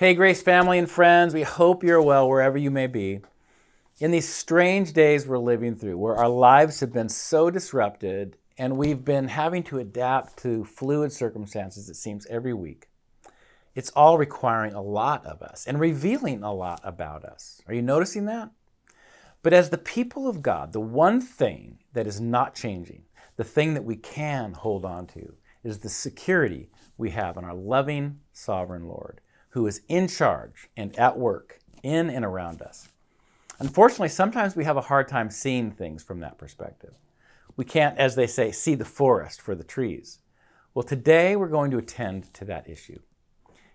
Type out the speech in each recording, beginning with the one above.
Hey, Grace family and friends, we hope you're well wherever you may be. In these strange days we're living through, where our lives have been so disrupted and we've been having to adapt to fluid circumstances, it seems, every week, it's all requiring a lot of us and revealing a lot about us. Are you noticing that? But as the people of God, the one thing that is not changing, the thing that we can hold on to, is the security we have in our loving, sovereign Lord who is in charge and at work in and around us. Unfortunately, sometimes we have a hard time seeing things from that perspective. We can't, as they say, see the forest for the trees. Well, today we're going to attend to that issue.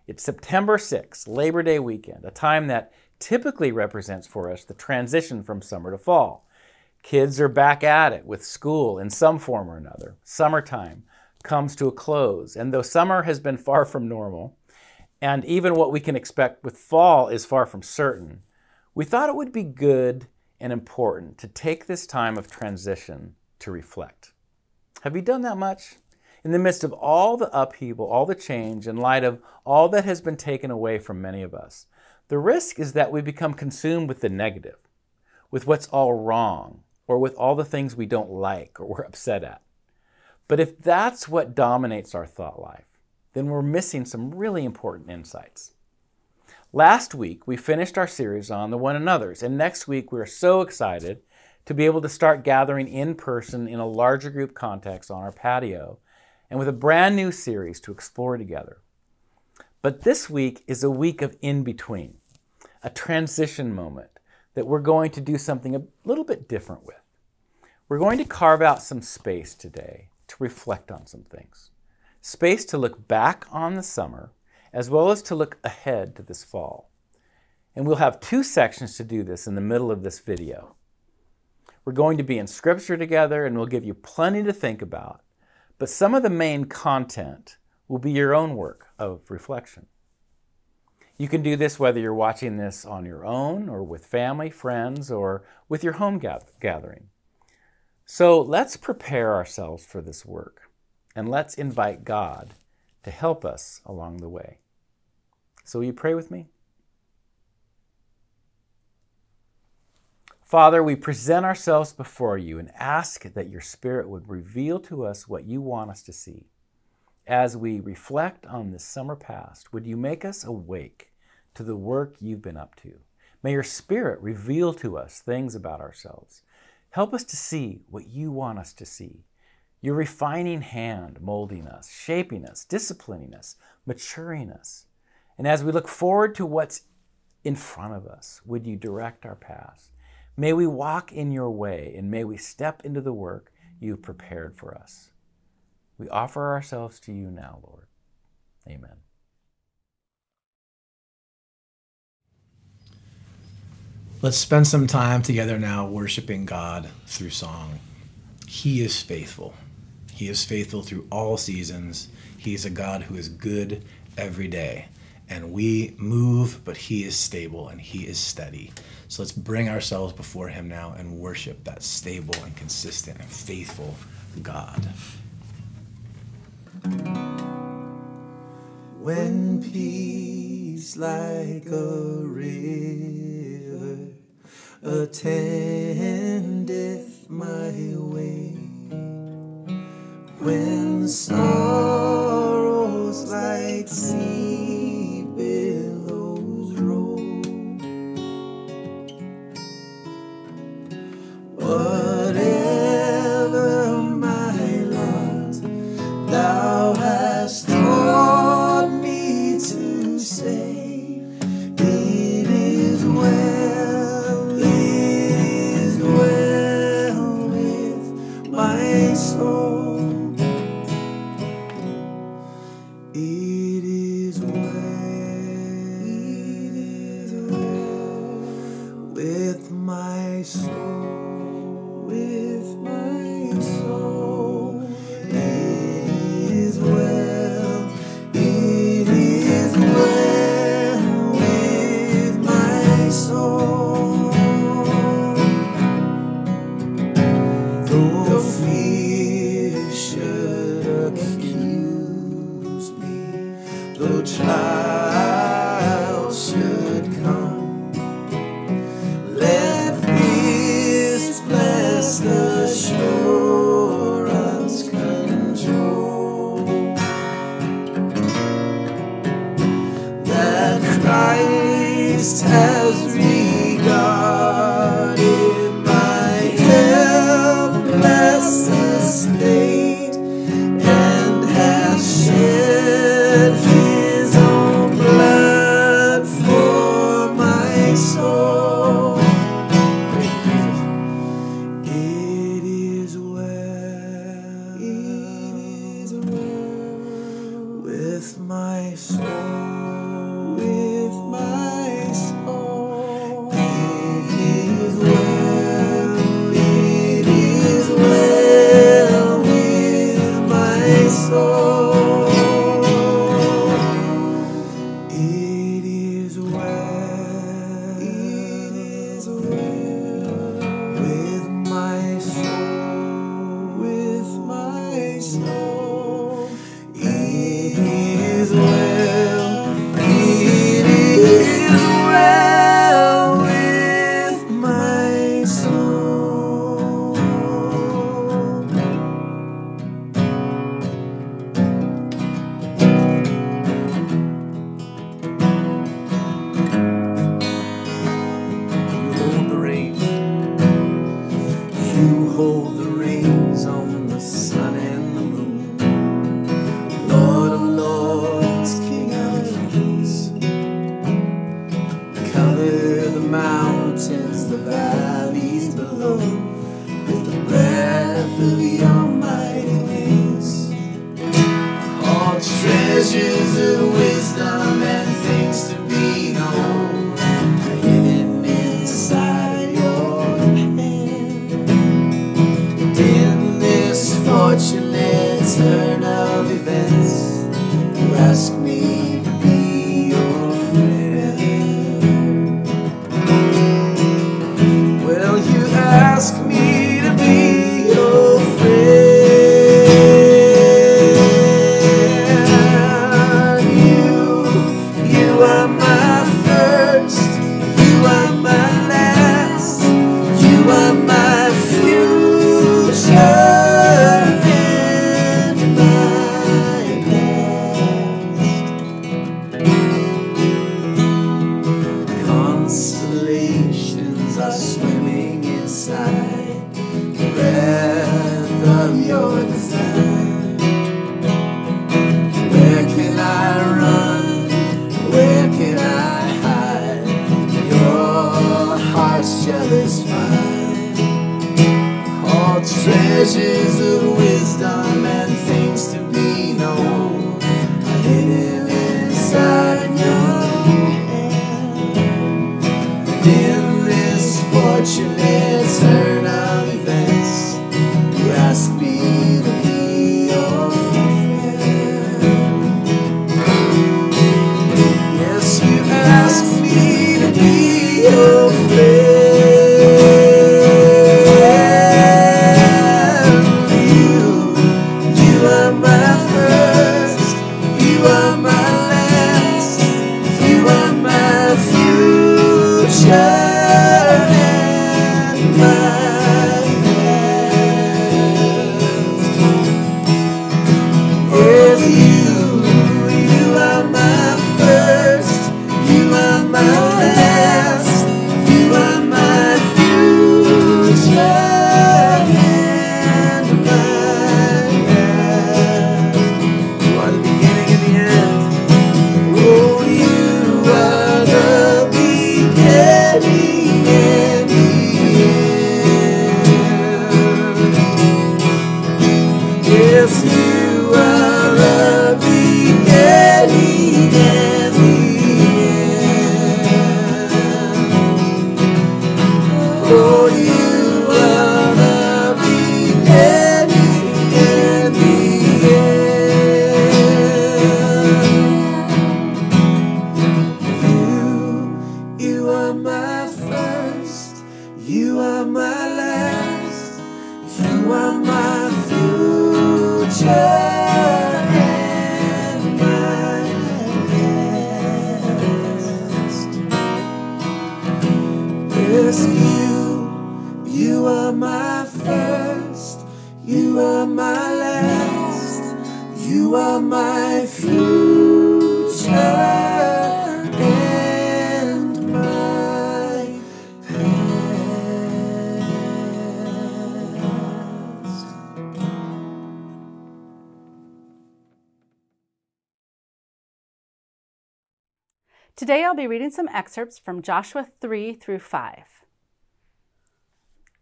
It's September 6th, Labor Day weekend, a time that typically represents for us the transition from summer to fall. Kids are back at it with school in some form or another. Summertime comes to a close, and though summer has been far from normal, and even what we can expect with fall is far from certain, we thought it would be good and important to take this time of transition to reflect. Have you done that much? In the midst of all the upheaval, all the change, in light of all that has been taken away from many of us, the risk is that we become consumed with the negative, with what's all wrong, or with all the things we don't like or we're upset at. But if that's what dominates our thought life, then we're missing some really important insights. Last week, we finished our series on the one another's, and next week, we're so excited to be able to start gathering in person in a larger group context on our patio and with a brand new series to explore together. But this week is a week of in between, a transition moment that we're going to do something a little bit different with. We're going to carve out some space today to reflect on some things space to look back on the summer as well as to look ahead to this fall. And we'll have two sections to do this in the middle of this video. We're going to be in scripture together and we'll give you plenty to think about, but some of the main content will be your own work of reflection. You can do this whether you're watching this on your own or with family, friends, or with your home gathering. So let's prepare ourselves for this work and let's invite God to help us along the way. So, will you pray with me? Father, we present ourselves before you and ask that your Spirit would reveal to us what you want us to see. As we reflect on this summer past, would you make us awake to the work you've been up to? May your Spirit reveal to us things about ourselves. Help us to see what you want us to see your refining hand molding us, shaping us, disciplining us, maturing us. And as we look forward to what's in front of us, would you direct our paths? May we walk in your way and may we step into the work you've prepared for us. We offer ourselves to you now, Lord. Amen. Let's spend some time together now worshiping God through song. He is faithful. He is faithful through all seasons. He is a God who is good every day. And we move, but He is stable and He is steady. So let's bring ourselves before Him now and worship that stable and consistent and faithful God. When peace like a river attendeth my way when sorrows Today I'll be reading some excerpts from Joshua 3 through 5.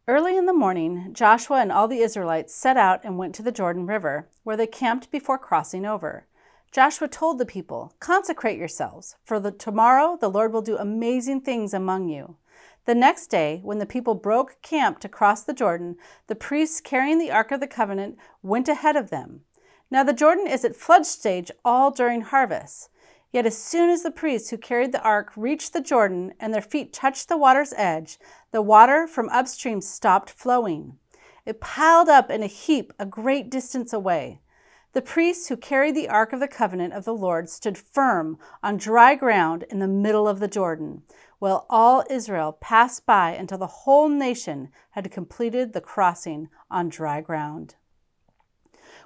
Early in the morning, Joshua and all the Israelites set out and went to the Jordan River, where they camped before crossing over. Joshua told the people, Consecrate yourselves, for the, tomorrow the Lord will do amazing things among you. The next day, when the people broke camp to cross the Jordan, the priests carrying the Ark of the Covenant went ahead of them. Now the Jordan is at flood stage all during harvest. Yet as soon as the priests who carried the ark reached the Jordan and their feet touched the water's edge, the water from upstream stopped flowing. It piled up in a heap a great distance away. The priests who carried the ark of the covenant of the Lord stood firm on dry ground in the middle of the Jordan, while all Israel passed by until the whole nation had completed the crossing on dry ground.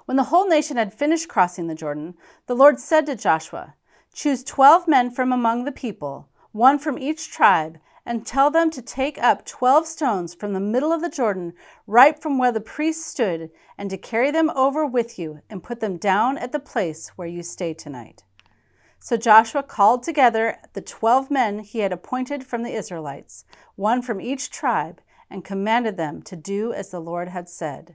When the whole nation had finished crossing the Jordan, the Lord said to Joshua, Choose twelve men from among the people, one from each tribe, and tell them to take up twelve stones from the middle of the Jordan, right from where the priests stood, and to carry them over with you and put them down at the place where you stay tonight. So Joshua called together the twelve men he had appointed from the Israelites, one from each tribe, and commanded them to do as the Lord had said.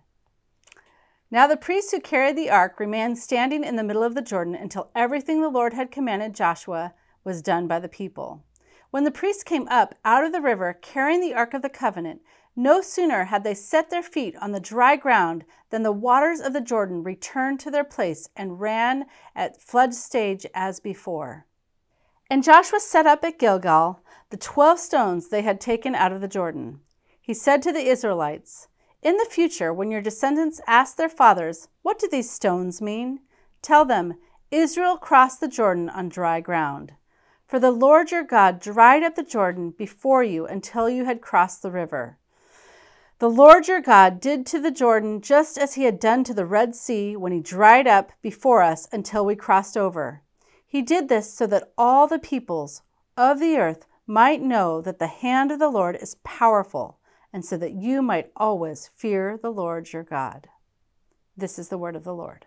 Now the priests who carried the ark remained standing in the middle of the Jordan until everything the Lord had commanded Joshua was done by the people. When the priests came up out of the river carrying the ark of the covenant, no sooner had they set their feet on the dry ground than the waters of the Jordan returned to their place and ran at flood stage as before. And Joshua set up at Gilgal the twelve stones they had taken out of the Jordan. He said to the Israelites, in the future, when your descendants ask their fathers, What do these stones mean? Tell them, Israel crossed the Jordan on dry ground. For the Lord your God dried up the Jordan before you until you had crossed the river. The Lord your God did to the Jordan just as he had done to the Red Sea when he dried up before us until we crossed over. He did this so that all the peoples of the earth might know that the hand of the Lord is powerful and so that you might always fear the Lord your God. This is the word of the Lord.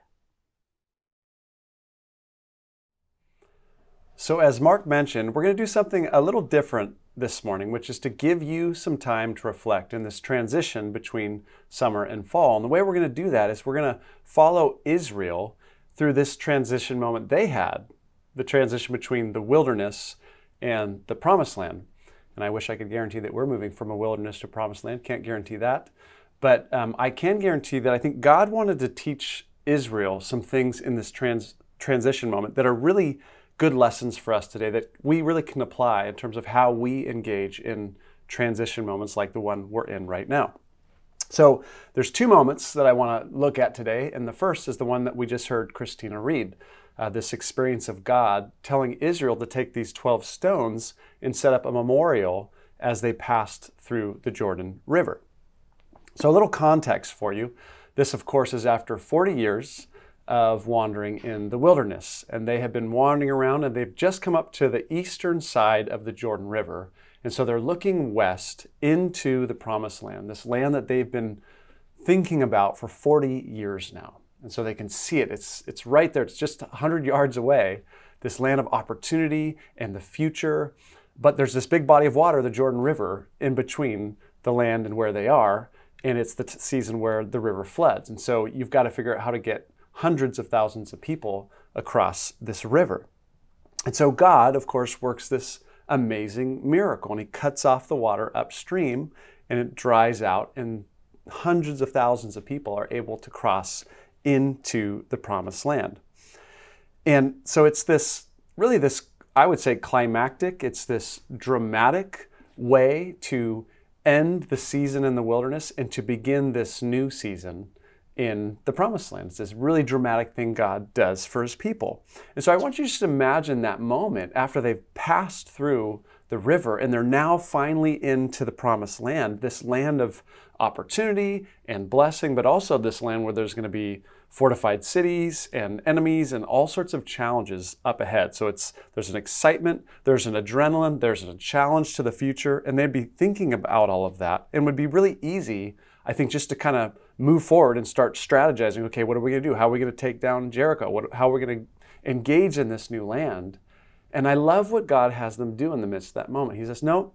So, as Mark mentioned, we're going to do something a little different this morning, which is to give you some time to reflect in this transition between summer and fall. And the way we're going to do that is we're going to follow Israel through this transition moment they had, the transition between the wilderness and the promised land. And I wish I could guarantee that we're moving from a wilderness to promised land. Can't guarantee that. But um, I can guarantee that I think God wanted to teach Israel some things in this trans- transition moment that are really good lessons for us today that we really can apply in terms of how we engage in transition moments like the one we're in right now. So there's two moments that I want to look at today, and the first is the one that we just heard Christina read uh, this experience of God telling Israel to take these 12 stones and set up a memorial as they passed through the Jordan River. So, a little context for you. This, of course, is after 40 years of wandering in the wilderness. And they have been wandering around and they've just come up to the eastern side of the Jordan River. And so they're looking west into the promised land, this land that they've been thinking about for 40 years now and so they can see it. It's, it's right there, it's just 100 yards away, this land of opportunity and the future. But there's this big body of water, the Jordan River, in between the land and where they are, and it's the season where the river floods. And so you've got to figure out how to get hundreds of thousands of people across this river. And so God, of course, works this amazing miracle, and He cuts off the water upstream, and it dries out, and hundreds of thousands of people are able to cross into the promised land. And so it's this really this, I would say, climactic, it's this dramatic way to end the season in the wilderness and to begin this new season in the promised land. It's this really dramatic thing God does for his people. And so I want you to just imagine that moment after they've passed through the river and they're now finally into the promised land, this land of opportunity and blessing, but also this land where there's going to be fortified cities and enemies and all sorts of challenges up ahead. So it's there's an excitement, there's an adrenaline, there's a challenge to the future, and they'd be thinking about all of that. And would be really easy, I think, just to kind of move forward and start strategizing. Okay, what are we going to do? How are we going to take down Jericho? What, how are we going to engage in this new land? And I love what God has them do in the midst of that moment. He says, No,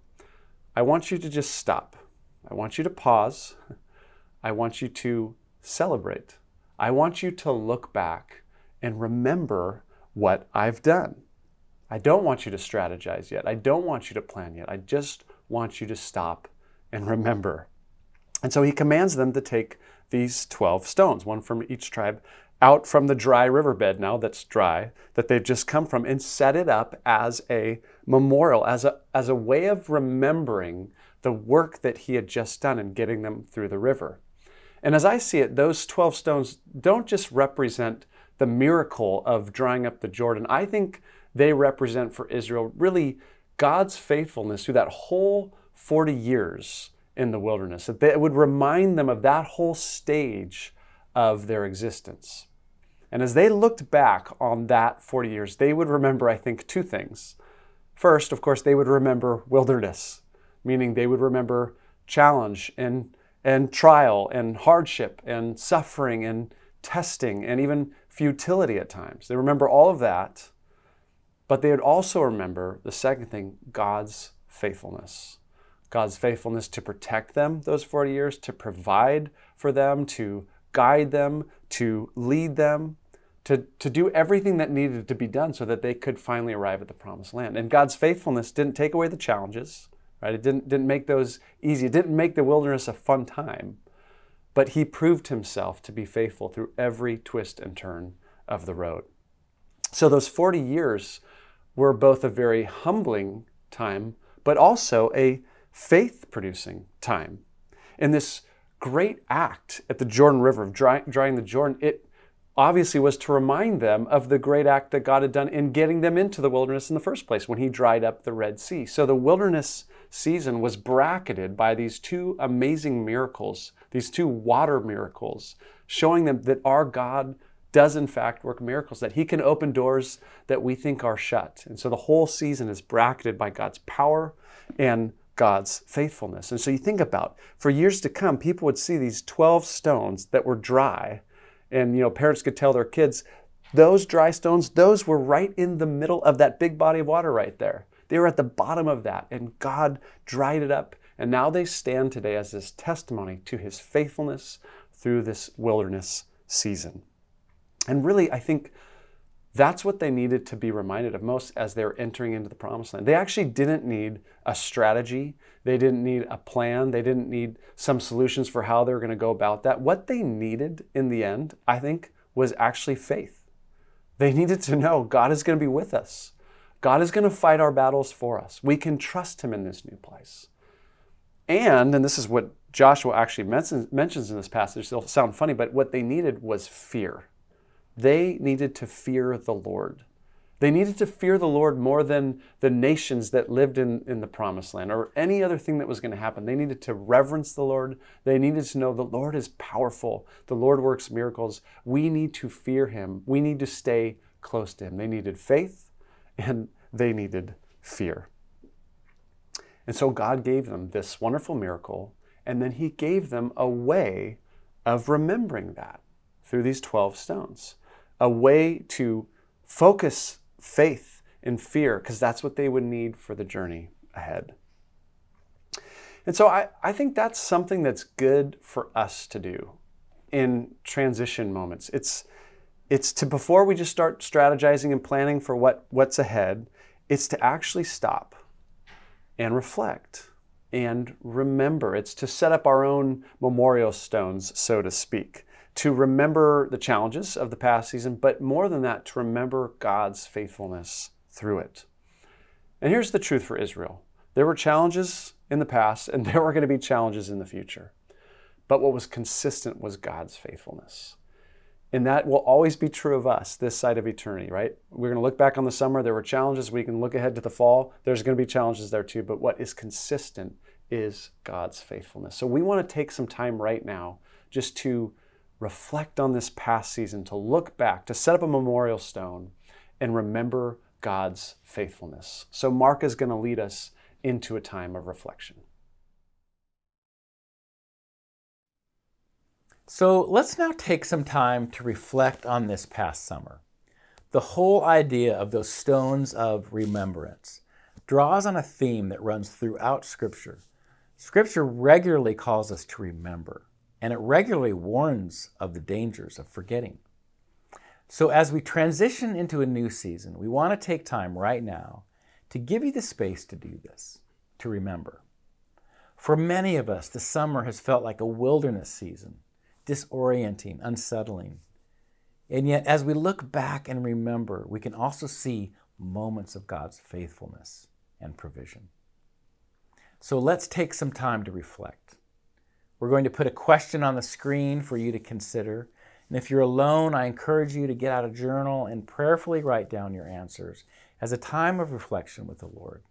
I want you to just stop. I want you to pause. I want you to celebrate. I want you to look back and remember what I've done. I don't want you to strategize yet. I don't want you to plan yet. I just want you to stop and remember. And so he commands them to take these 12 stones, one from each tribe, out from the dry riverbed now that's dry, that they've just come from, and set it up as a memorial, as a, as a way of remembering the work that he had just done in getting them through the river. And as I see it, those 12 stones don't just represent the miracle of drying up the Jordan. I think they represent for Israel really God's faithfulness through that whole 40 years in the wilderness. That it would remind them of that whole stage of their existence. And as they looked back on that 40 years, they would remember, I think, two things. First, of course, they would remember wilderness, meaning they would remember challenge and, and trial and hardship and suffering and testing and even futility at times. They remember all of that, but they would also remember the second thing God's faithfulness. God's faithfulness to protect them those 40 years, to provide for them, to guide them, to lead them, to, to do everything that needed to be done so that they could finally arrive at the promised land. And God's faithfulness didn't take away the challenges, right? It didn't, didn't make those easy. It didn't make the wilderness a fun time. But He proved Himself to be faithful through every twist and turn of the road. So those 40 years were both a very humbling time, but also a faith producing time. In this great act at the Jordan River of dry, drying the Jordan, it obviously was to remind them of the great act that God had done in getting them into the wilderness in the first place when He dried up the Red Sea. So the wilderness season was bracketed by these two amazing miracles, these two water miracles, showing them that our God does in fact work miracles, that He can open doors that we think are shut. And so the whole season is bracketed by God's power and God's faithfulness. And so you think about for years to come, people would see these 12 stones that were dry, and you know, parents could tell their kids, those dry stones, those were right in the middle of that big body of water right there. They were at the bottom of that, and God dried it up. And now they stand today as this testimony to his faithfulness through this wilderness season. And really, I think that's what they needed to be reminded of most as they're entering into the promised land. They actually didn't need a strategy, they didn't need a plan, they didn't need some solutions for how they're going to go about that. What they needed in the end, I think, was actually faith. They needed to know God is going to be with us. God is going to fight our battles for us. We can trust Him in this new place. And, and this is what Joshua actually mentions mentions in this passage, it'll sound funny, but what they needed was fear. They needed to fear the Lord. They needed to fear the Lord more than the nations that lived in, in the promised land or any other thing that was going to happen. They needed to reverence the Lord. They needed to know the Lord is powerful. The Lord works miracles. We need to fear him. We need to stay close to him. They needed faith and they needed fear. And so God gave them this wonderful miracle, and then He gave them a way of remembering that through these 12 stones a way to focus faith and fear, because that's what they would need for the journey ahead. And so I, I think that's something that's good for us to do in transition moments. It's it's to before we just start strategizing and planning for what, what's ahead, it's to actually stop and reflect and remember. It's to set up our own memorial stones, so to speak to remember the challenges of the past season, but more than that, to remember God's faithfulness through it. And here's the truth for Israel there were challenges in the past, and there were going to be challenges in the future. But what was consistent was God's faithfulness. And that will always be true of us this side of eternity, right? We're going to look back on the summer. There were challenges. We can look ahead to the fall. There's going to be challenges there too. But what is consistent is God's faithfulness. So we want to take some time right now just to reflect on this past season, to look back, to set up a memorial stone and remember God's faithfulness. So, Mark is going to lead us into a time of reflection. So, let's now take some time to reflect on this past summer. The whole idea of those stones of remembrance draws on a theme that runs throughout Scripture. Scripture regularly calls us to remember, and it regularly warns of the dangers of forgetting. So, as we transition into a new season, we want to take time right now to give you the space to do this, to remember. For many of us, the summer has felt like a wilderness season, disorienting, unsettling. And yet, as we look back and remember, we can also see moments of God's faithfulness and provision. So let's take some time to reflect. We're going to put a question on the screen for you to consider. And if you're alone, I encourage you to get out a journal and prayerfully write down your answers as a time of reflection with the Lord.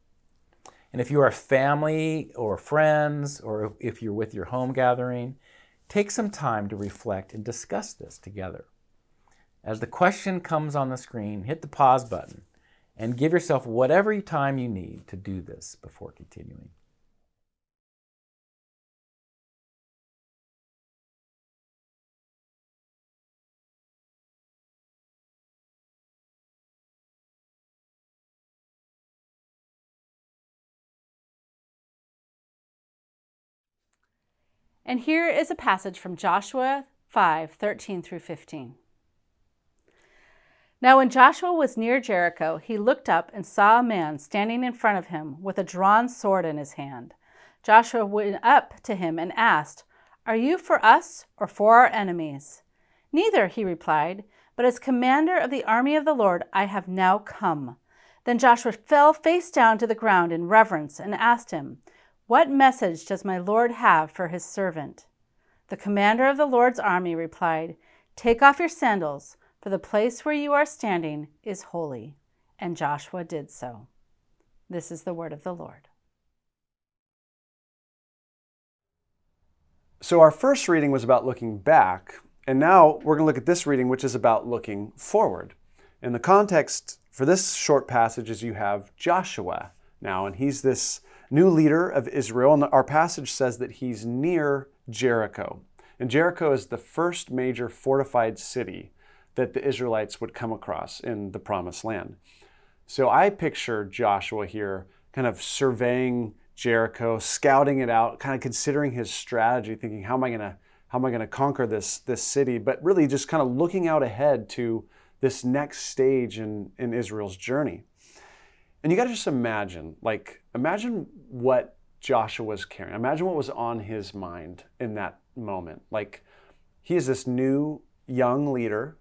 And if you are family or friends, or if you're with your home gathering, take some time to reflect and discuss this together. As the question comes on the screen, hit the pause button and give yourself whatever time you need to do this before continuing. And here is a passage from Joshua 5 13 through 15. Now, when Joshua was near Jericho, he looked up and saw a man standing in front of him with a drawn sword in his hand. Joshua went up to him and asked, Are you for us or for our enemies? Neither, he replied, but as commander of the army of the Lord, I have now come. Then Joshua fell face down to the ground in reverence and asked him, what message does my Lord have for his servant? The commander of the Lord's army replied, Take off your sandals, for the place where you are standing is holy. And Joshua did so. This is the word of the Lord. So, our first reading was about looking back, and now we're going to look at this reading, which is about looking forward. And the context for this short passage is you have Joshua now, and he's this new leader of Israel. And our passage says that he's near Jericho. And Jericho is the first major fortified city that the Israelites would come across in the promised land. So I picture Joshua here kind of surveying Jericho, scouting it out, kind of considering his strategy, thinking, how am I going to how am I going to conquer this, this city? But really just kind of looking out ahead to this next stage in, in Israel's journey. And you got to just imagine, like, imagine what Joshua was carrying. Imagine what was on his mind in that moment. Like, he is this new young leader.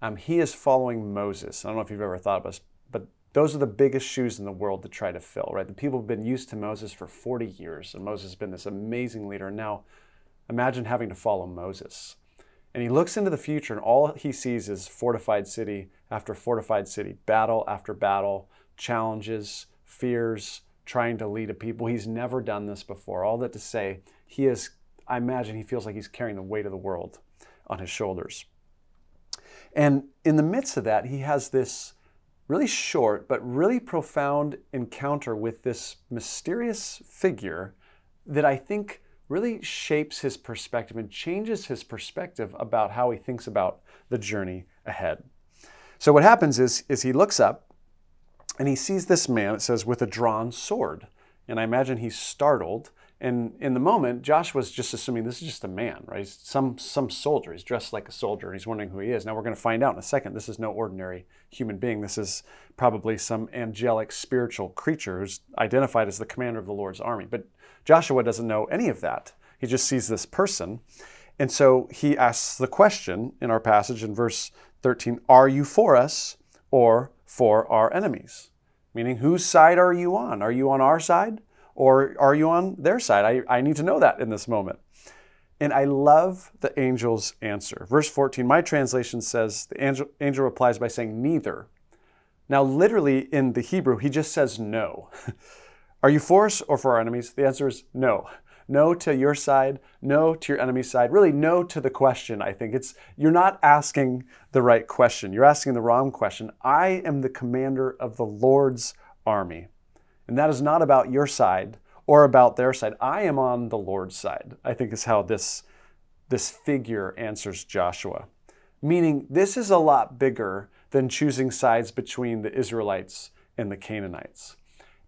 Um, he is following Moses. I don't know if you've ever thought about this, but those are the biggest shoes in the world to try to fill, right? The people have been used to Moses for 40 years, and Moses has been this amazing leader. And now imagine having to follow Moses. And he looks into the future, and all he sees is fortified city after fortified city, battle after battle, challenges, fears, trying to lead a people. He's never done this before. All that to say, he is, I imagine he feels like he's carrying the weight of the world on his shoulders. And in the midst of that, he has this really short but really profound encounter with this mysterious figure that I think really shapes his perspective and changes his perspective about how he thinks about the journey ahead. So what happens is, is he looks up and he sees this man, it says, with a drawn sword. And I imagine he's startled. And in the moment, Joshua's just assuming this is just a man, right? He's some, some soldier. He's dressed like a soldier and he's wondering who he is. Now we're going to find out in a second. This is no ordinary human being. This is probably some angelic spiritual creature who's identified as the commander of the Lord's army. But Joshua doesn't know any of that. He just sees this person. And so he asks the question in our passage in verse 13 Are you for us or for our enemies. Meaning, whose side are you on? Are you on our side or are you on their side? I, I need to know that in this moment. And I love the angel's answer. Verse 14, my translation says the angel, angel replies by saying, Neither. Now, literally in the Hebrew, he just says no. are you for us or for our enemies? The answer is no no to your side, no to your enemy's side. Really, no to the question, I think. It's you're not asking the right question. You're asking the wrong question. I am the commander of the Lord's army. And that is not about your side or about their side. I am on the Lord's side, I think is how this, this figure answers Joshua. Meaning, this is a lot bigger than choosing sides between the Israelites and the Canaanites.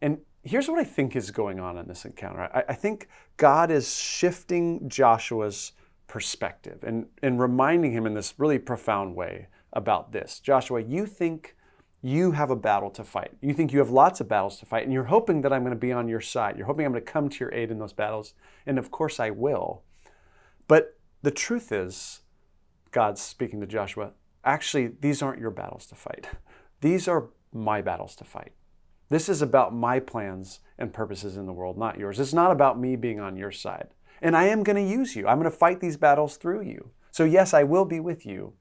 And here's what I think is going on in this encounter I, I think God is shifting Joshua's perspective and, and reminding him in this really profound way about this. Joshua, you think you have a battle to fight. You think you have lots of battles to fight, and you're hoping that I'm going to be on your side. You're hoping I'm going to come to your aid in those battles. And of course, I will. But the truth is, God's speaking to Joshua, actually, these aren't your battles to fight. These are my battles to fight. This is about my plans and purposes in the world, not yours. It's not about me being on your side. And I am going to use you. I'm going to fight these battles through you. So, yes, I will be with you,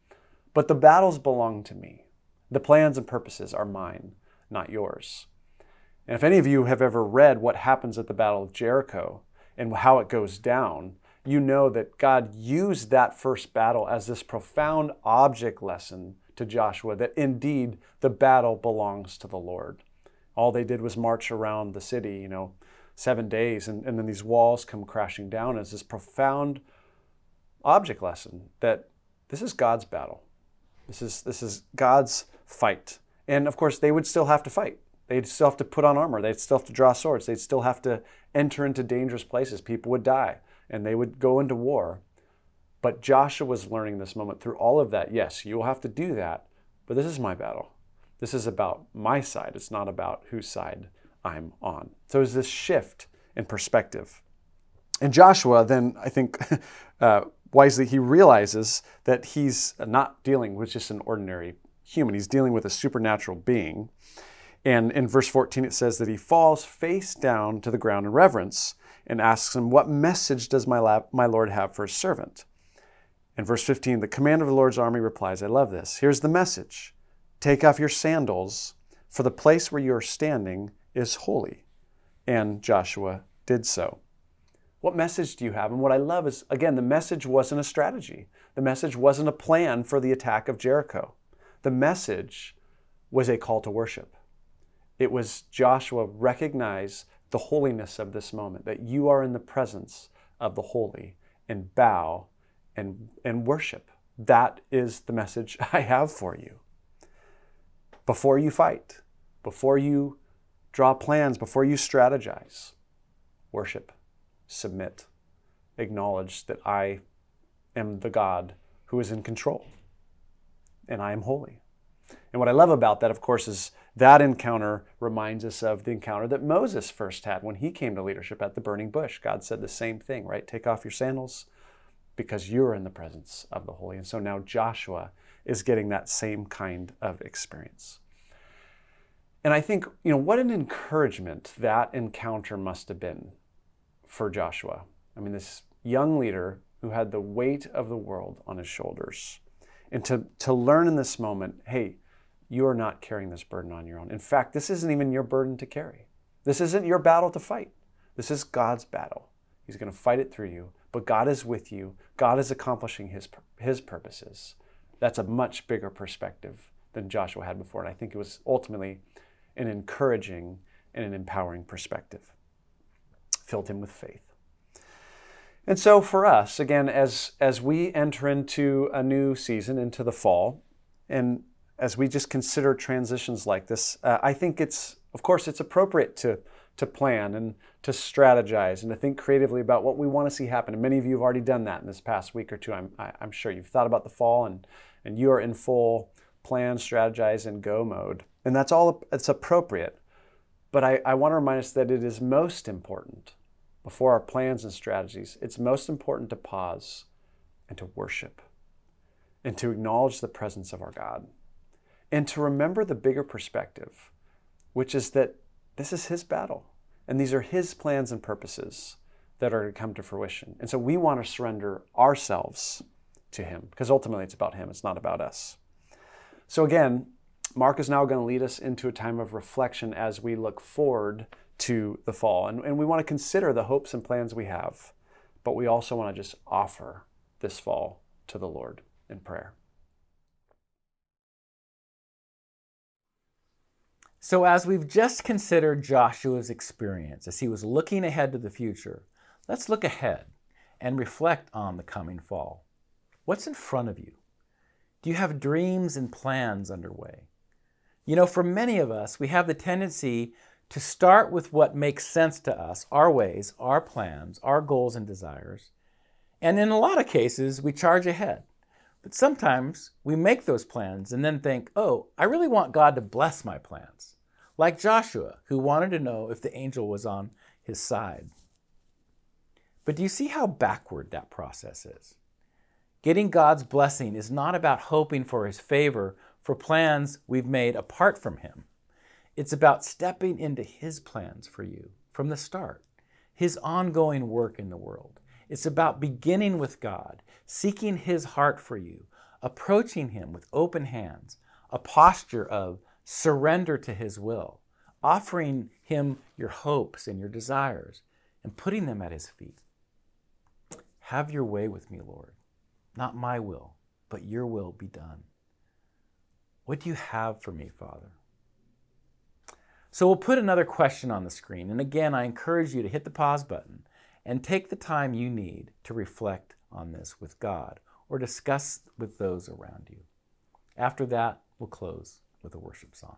but the battles belong to me. The plans and purposes are mine, not yours. And if any of you have ever read what happens at the Battle of Jericho and how it goes down, you know that God used that first battle as this profound object lesson to Joshua that indeed the battle belongs to the Lord. All they did was march around the city, you know, seven days, and, and then these walls come crashing down as this profound object lesson that this is God's battle. This is, this is God's fight. And of course, they would still have to fight. They'd still have to put on armor. They'd still have to draw swords. They'd still have to enter into dangerous places. People would die and they would go into war. But Joshua was learning this moment through all of that. Yes, you will have to do that, but this is my battle. This is about my side. It's not about whose side I'm on. So there's this shift in perspective. And Joshua then, I think, uh, wisely, he realizes that he's not dealing with just an ordinary human. He's dealing with a supernatural being. And in verse 14, it says that he falls face down to the ground in reverence and asks him, What message does my, lab, my Lord have for his servant? In verse 15, the commander of the Lord's army replies, I love this. Here's the message Take off your sandals, for the place where you are standing is holy. And Joshua did so. What message do you have? And what I love is, again, the message wasn't a strategy. The message wasn't a plan for the attack of Jericho. The message was a call to worship. It was Joshua recognize the holiness of this moment, that you are in the presence of the holy, and bow and, and worship. That is the message I have for you. Before you fight, before you draw plans, before you strategize, worship, submit, acknowledge that I am the God who is in control and I am holy. And what I love about that, of course, is that encounter reminds us of the encounter that Moses first had when he came to leadership at the burning bush. God said the same thing, right? Take off your sandals because you're in the presence of the holy. And so now Joshua is getting that same kind of experience. And I think, you know, what an encouragement that encounter must have been for Joshua. I mean, this young leader who had the weight of the world on his shoulders. And to, to learn in this moment, hey, you are not carrying this burden on your own. In fact, this isn't even your burden to carry. This isn't your battle to fight. This is God's battle. He's going to fight it through you, but God is with you. God is accomplishing his, his purposes. That's a much bigger perspective than Joshua had before. And I think it was ultimately an encouraging and an empowering perspective. Filled him with faith. And so for us, again, as, as we enter into a new season, into the fall, and as we just consider transitions like this, uh, I think it's, of course, it's appropriate to, to plan and to strategize and to think creatively about what we want to see happen. And many of you have already done that in this past week or two. I'm, I, am i am sure you've thought about the fall and, and you are in full plan, strategize, and go mode. And that's all, it's appropriate. But I, I want to remind us that it is most important before our plans and strategies, it's most important to pause and to worship and to acknowledge the presence of our God and to remember the bigger perspective, which is that this is His battle and these are His plans and purposes that are to come to fruition. And so we want to surrender ourselves to Him because ultimately it's about Him, it's not about us. So again, Mark is now going to lead us into a time of reflection as we look forward to the fall. And, and we want to consider the hopes and plans we have, but we also want to just offer this fall to the Lord in prayer. So, as we've just considered Joshua's experience as he was looking ahead to the future, let's look ahead and reflect on the coming fall. What's in front of you? Do you have dreams and plans underway? You know, for many of us, we have the tendency to start with what makes sense to us, our ways, our plans, our goals and desires. And in a lot of cases, we charge ahead. But sometimes we make those plans and then think, oh, I really want God to bless my plans. Like Joshua, who wanted to know if the angel was on his side. But do you see how backward that process is? Getting God's blessing is not about hoping for his favor for plans we've made apart from him. It's about stepping into his plans for you from the start, his ongoing work in the world. It's about beginning with God, seeking his heart for you, approaching him with open hands, a posture of surrender to his will, offering him your hopes and your desires, and putting them at his feet. Have your way with me, Lord. Not my will, but your will be done. What do you have for me, Father? So we'll put another question on the screen. And again, I encourage you to hit the pause button and take the time you need to reflect on this with God or discuss with those around you. After that, we'll close with a worship song.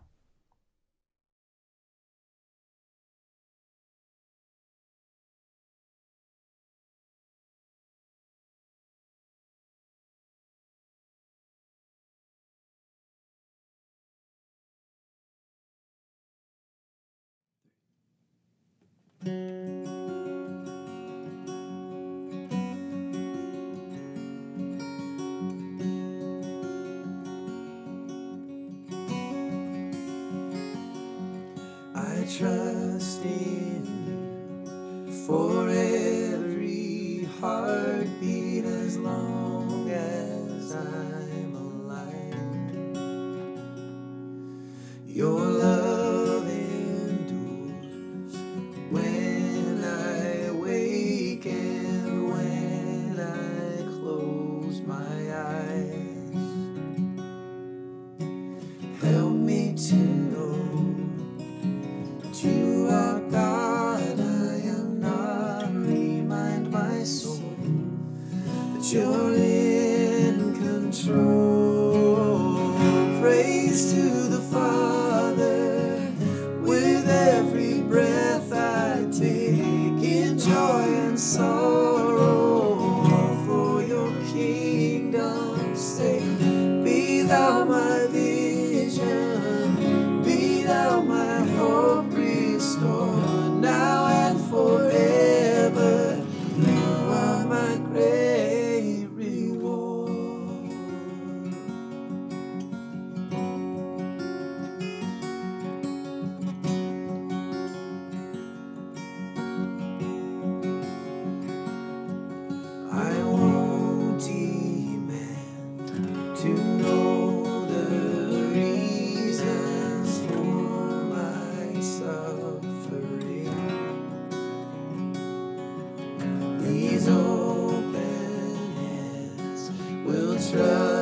Mm-hmm. Will trust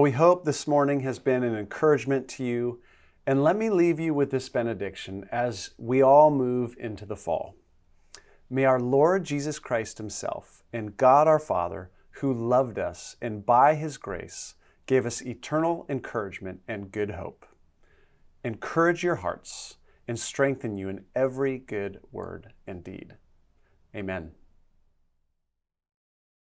Well, we hope this morning has been an encouragement to you. And let me leave you with this benediction as we all move into the fall. May our Lord Jesus Christ Himself and God our Father, who loved us and by His grace gave us eternal encouragement and good hope, encourage your hearts and strengthen you in every good word and deed. Amen.